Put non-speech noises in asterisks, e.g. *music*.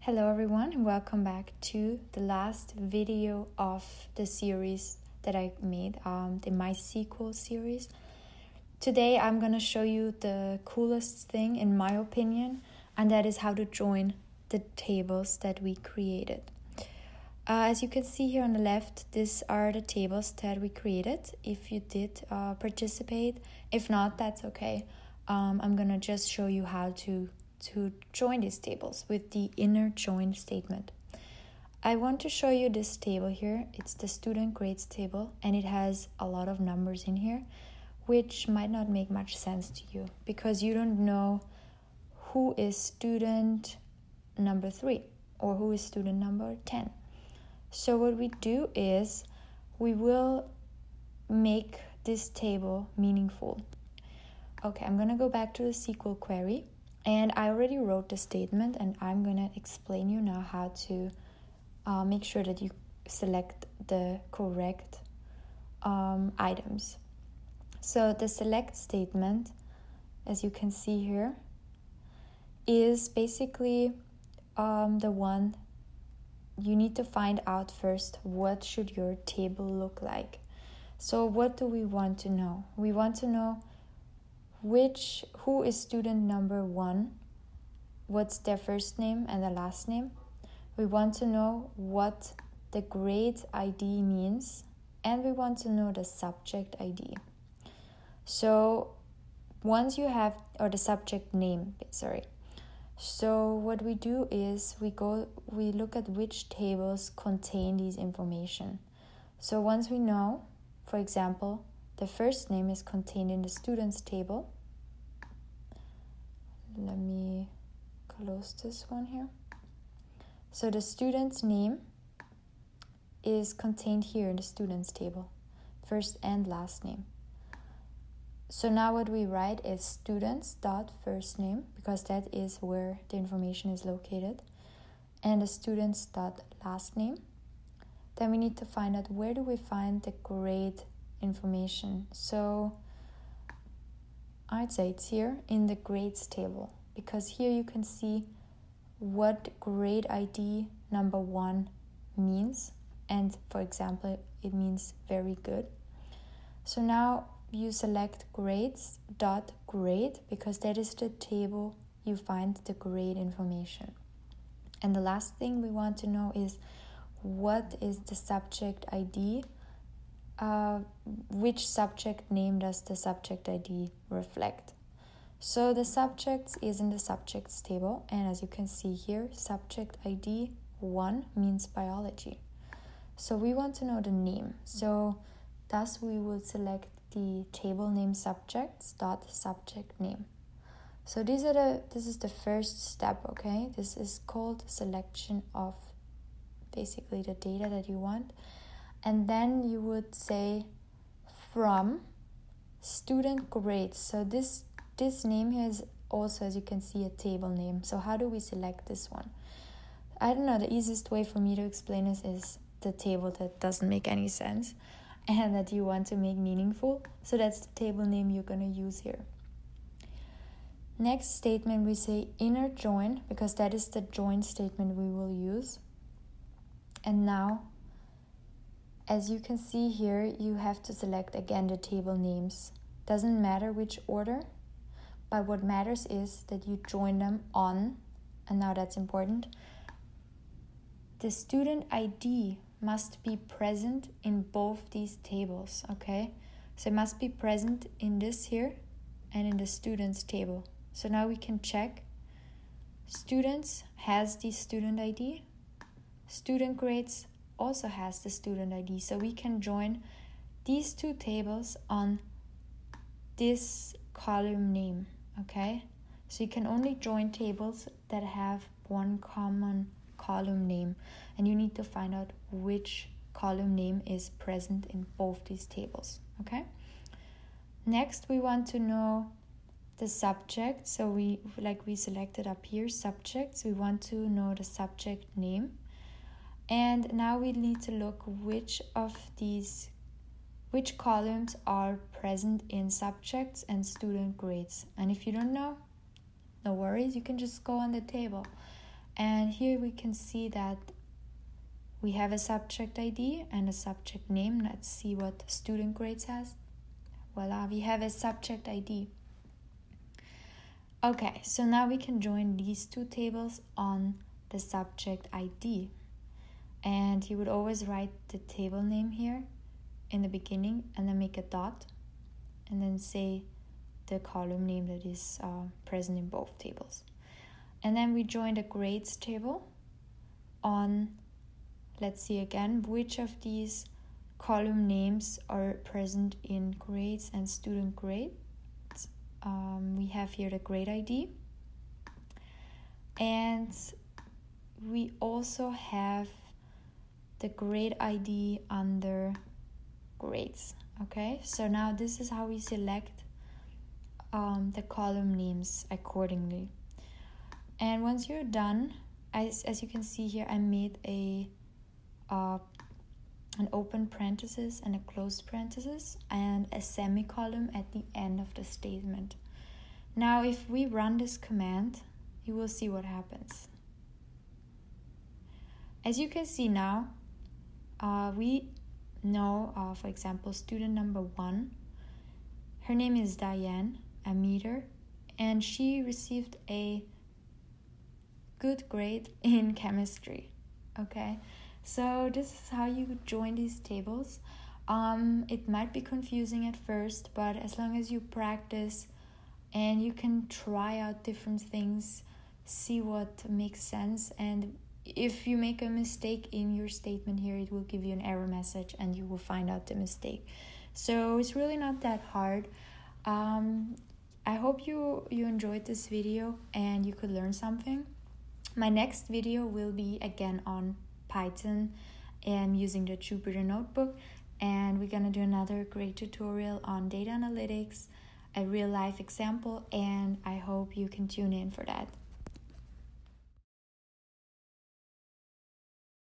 Hello, everyone, and welcome back to the last video of the series that I made, um, the MySQL series. Today, I'm going to show you the coolest thing, in my opinion, and that is how to join the tables that we created. Uh, as you can see here on the left, these are the tables that we created. If you did uh, participate, if not, that's okay. Um, I'm gonna just show you how to to join these tables with the inner join statement. I want to show you this table here. It's the student grades table and it has a lot of numbers in here, which might not make much sense to you because you don't know who is student number three or who is student number 10. So, what we do is we will make this table meaningful. Okay, I'm gonna go back to the SQL query and I already wrote the statement, and I'm gonna explain you now how to uh, make sure that you select the correct um, items. So the select statement, as you can see here, is basically um, the one you need to find out first what should your table look like. So what do we want to know? We want to know which who is student number one? What's their first name and the last name? We want to know what the grade id means and we want to know the subject id so once you have or the subject name sorry. So what we do is we go we look at which tables contain these information. So once we know for example the first name is contained in the students table. Let me close this one here. So the student's name is contained here in the students table, first and last name. So now what we write is students dot first name because that is where the information is located and the students dot last name. Then we need to find out where do we find the grade information. So I'd say it's here in the grades table because here you can see what grade ID number one means. And for example, it means very good. So now you select grades dot grade because that is the table you find the grade information. And the last thing we want to know is what is the subject ID uh, which subject name does the subject ID reflect? So the subjects is in the subjects table, and as you can see here, subject ID 1 means biology. So we want to know the name. So thus we will select the table name subjects dot subject name. So these are the this is the first step, okay? This is called selection of basically the data that you want and then you would say from student grades so this this name here is also as you can see a table name. So how do we select this one? I don't know. The easiest way for me to explain this is the table that doesn't make any sense *laughs* and that you want to make meaningful. So that's the table name you're going to use here. Next statement we say inner join because that is the join statement we will use. And now as you can see here, you have to select again the table names. Doesn't matter which order, but what matters is that you join them on, and now that's important. The student ID must be present in both these tables, okay? So it must be present in this here and in the students table. So now we can check students has the student ID, student grades also has the student ID. So we can join these two tables on this column name, okay? So you can only join tables that have one common column name and you need to find out which column name is present in both these tables, okay? Next, we want to know the subject. So we like we selected up here subjects. We want to know the subject name and now we need to look which of these which columns are present in subjects and student grades and if you don't know no worries you can just go on the table And here we can see that we have a subject ID and a subject name. Let's see what student grades has. Voila, we have a subject ID. Okay, so now we can join these two tables on the subject ID. And you would always write the table name here in the beginning and then make a dot and then say the column name that is uh, present in both tables. And then we join the grades table on Let's see again which of these column names are present in grades and student grades. Um, we have here the grade ID. And we also have the grade ID under grades. Okay, so now this is how we select um, the column names accordingly. And once you're done, as, as you can see here, I made a uh, an open parenthesis and a closed parenthesis and a semicolon at the end of the statement. Now, if we run this command, you will see what happens. As you can see now, uh, we know, uh, for example, student number one. Her name is Diane, a meter, and she received a good grade *laughs* in chemistry. Okay, so this is how you join these tables. Um, it might be confusing at first, but as long as you practice and you can try out different things, see what makes sense, and if you make a mistake in your statement here, it will give you an error message and you will find out the mistake. So it's really not that hard. Um, I hope you you enjoyed this video and you could learn something. My next video will be again on Python and using the Jupyter Notebook. And we're gonna do another great tutorial on data analytics, a real life example, and I hope you can tune in for that.